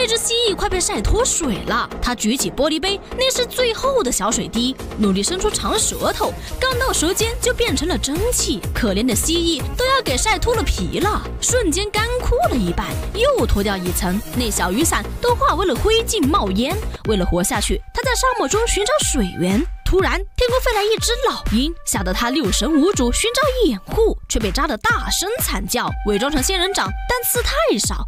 这只蜥蜴快被晒脱水了，它举起玻璃杯，那是最后的小水滴，努力伸出长舌头，刚到舌尖就变成了蒸汽。可怜的蜥蜴都要给晒秃了皮了，瞬间干枯了一半，又脱掉一层，那小雨伞都化为了灰烬冒烟。为了活下去，它在沙漠中寻找水源。突然，天空飞来一只老鹰，吓得他六神无主，寻找掩护，却被扎得大声惨叫，伪装成仙人掌，但刺太少。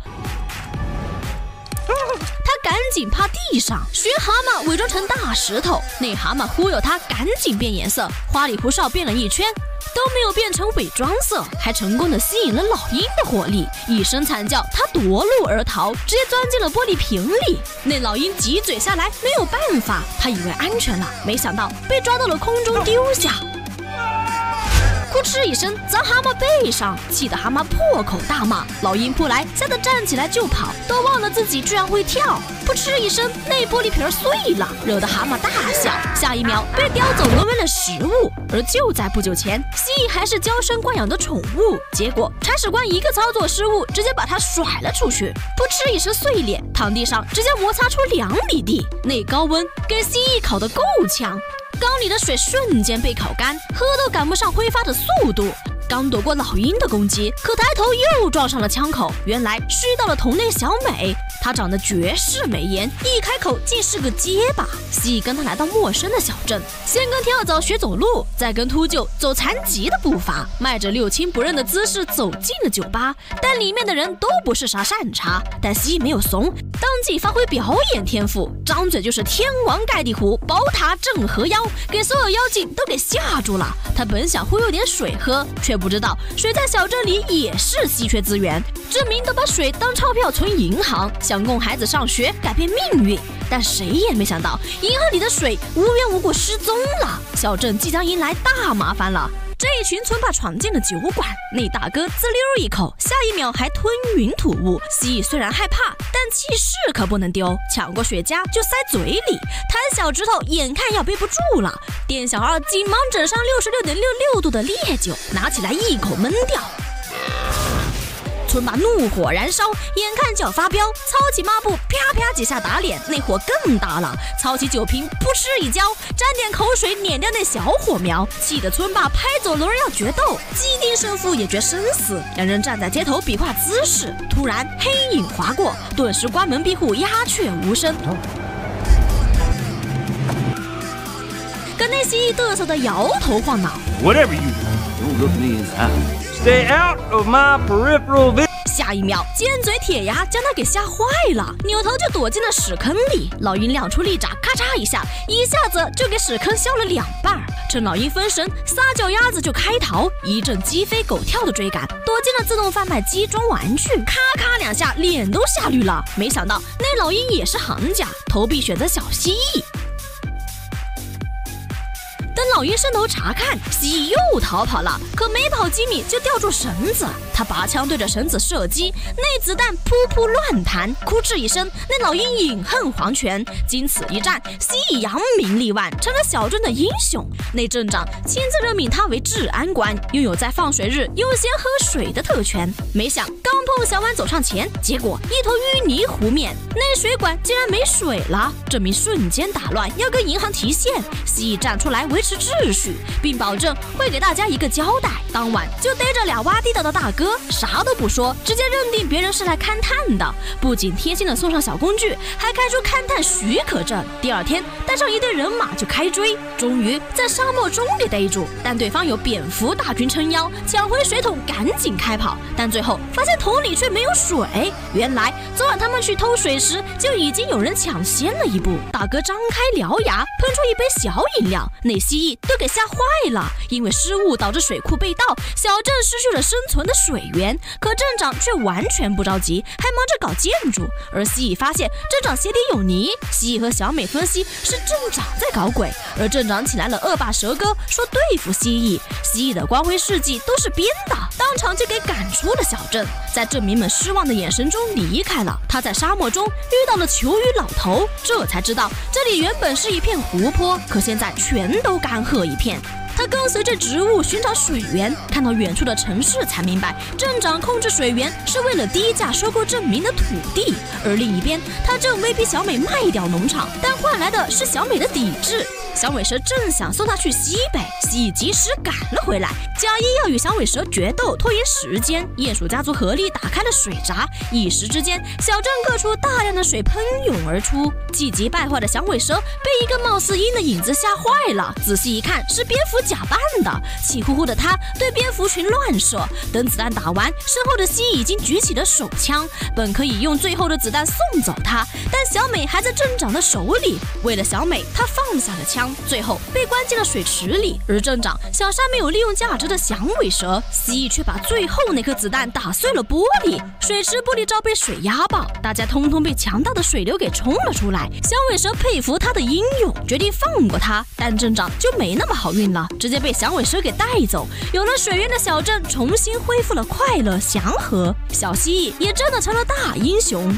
他赶紧趴地上，学蛤蟆伪装成大石头。那蛤蟆忽悠他赶紧变颜色，花里胡哨变了一圈，都没有变成伪装色，还成功的吸引了老鹰的火力。一声惨叫，他夺路而逃，直接钻进了玻璃瓶里。那老鹰急嘴下来，没有办法，他以为安全了，没想到被抓到了空中丢下。扑哧一声砸蛤蟆背上，气得蛤蟆破口大骂。老鹰扑来，吓得站起来就跑，都忘了自己居然会跳。扑哧一声，那玻璃瓶碎了，惹得蛤蟆大笑。下一秒被叼走，沦为了食物。而就在不久前，蜥蜴还是娇生惯养的宠物，结果铲屎官一个操作失误，直接把它甩了出去。扑哧一声碎裂，躺地上直接摩擦出两里地。那高温给蜥蜴烤得够呛。缸里的水瞬间被烤干，喝都赶不上挥发的速度。刚躲过老鹰的攻击，可抬头又撞上了枪口。原来遇到了同类小美，他长得绝世美颜，一开口竟是个结巴。蜥蜴跟他来到陌生的小镇，先跟跳蚤学走路，再跟秃鹫走残疾的步伐，迈着六亲不认的姿势走进了酒吧。但里面的人都不是啥善茬，但蜥蜴没有怂，当即发挥表演天赋，张嘴就是天王盖地虎，宝塔镇河妖，给所有妖精都给吓住了。他本想忽悠点水喝，却。不知道水在小镇里也是稀缺资源，镇民都把水当钞票存银行，想供孩子上学改变命运。但谁也没想到，银行里的水无缘无故失踪了，小镇即将迎来大麻烦了。这一群村霸闯进了酒馆，那大哥滋溜一口，下一秒还吞云吐雾。蜥蜴虽然害怕，但气势可不能丢，抢过雪茄就塞嘴里，弹小指头，眼看要背不住了。店小二急忙整上六十六点六六度的烈酒，拿起来一口闷掉。村霸怒火燃烧，眼看就要发飙，操起抹布啪啪几下打脸，那火更大了。操起酒瓶扑哧一浇，沾点口水碾掉那小火苗，气得村霸拍走龙人要决斗，既定胜负也决生死。两人站在街头比划姿势，突然黑影划过，顿时关门闭户，鸦雀无声。跟那蜥蜴嘚瑟的摇头晃脑。Whatever you do, don't look me in the eye. Stay out of my peripheral vision. 下一秒，尖嘴铁牙将他给吓坏了，扭头就躲进了屎坑里。老鹰亮出利爪，咔嚓一下，一下子就给屎坑削了两半。趁老鹰分神，撒脚丫子就开逃，一阵鸡飞狗跳的追赶，躲进了自动贩卖机装玩具，咔咔两下，脸都吓绿了。没想到那老鹰也是行家，投币选择小蜥蜴。老鹰伸头查看，蜥蜴又逃跑了。可没跑几米就吊住绳子，他拔枪对着绳子射击，那子弹噗噗乱弹，哭哧一声。那老鹰饮恨黄泉，经此一战，蜥蜴扬名立万，成了小镇的英雄。那镇长亲自任命他为治安官，拥有在放水日优先喝水的特权。没想刚碰小碗走上前，结果一头淤泥糊面，那水管竟然没水了。镇民瞬间打乱，要跟银行提现。蜥蜴站出来维。持秩序，并保证会给大家一个交代。当晚就逮着俩挖地道的大哥，啥都不说，直接认定别人是来勘探的。不仅贴心的送上小工具，还开出勘探许可证。第二天带上一队人马就开追，终于在沙漠中给逮住。但对方有蝙蝠大军撑腰，抢回水桶赶紧开跑。但最后发现桶里却没有水。原来昨晚他们去偷水时，就已经有人抢先了一步。大哥张开獠牙，喷出一杯小饮料，那蜥蜴都给吓坏了。因为失误导致水库被盗，小镇失去了生存的水源。可镇长却完全不着急，还忙着搞建筑。而蜥蜴发现镇长鞋底有泥，蜥蜴和小美分析是镇长在搞鬼。而镇长请来了恶霸蛇哥，说对付蜥蜴，蜥蜴的光辉事迹都是编的，当场就给赶出了小镇。在镇民们失望的眼神中离开了。他在沙漠中遇到了求雨老头，这才知道这里原本是一片湖泊，可现在全都干喝一片。他跟随着植物寻找水源，看到远处的城市，才明白镇长控制水源是为了低价收购镇民的土地。而另一边，他正威逼小美卖掉农场，但换来的是小美的抵制。响尾蛇正想送他去西北，喜及时赶了回来，假意要与响尾蛇决斗，拖延时间。鼹鼠家族合力打开了水闸，一时之间，小镇各处大量的水喷涌而出。气急败坏的响尾蛇被一个貌似鹰的影子吓坏了，仔细一看是蝙蝠假扮的。气呼呼的他对蝙蝠群乱射，等子弹打完，身后的蜥蜴已经举起了手枪，本可以用最后的子弹送走他，但小美还在镇长的手里。为了小美，他放下了枪。最后被关进了水池里，而镇长小沙没有利用价值的响尾蛇，蜥蜴却把最后那颗子弹打碎了玻璃，水池玻璃罩被水压爆，大家通通被强大的水流给冲了出来。响尾蛇佩服他的英勇，决定放过他，但镇长就没那么好运了，直接被响尾蛇给带走。有了水源的小镇重新恢复了快乐祥和，小蜥蜴也真的成了大英雄。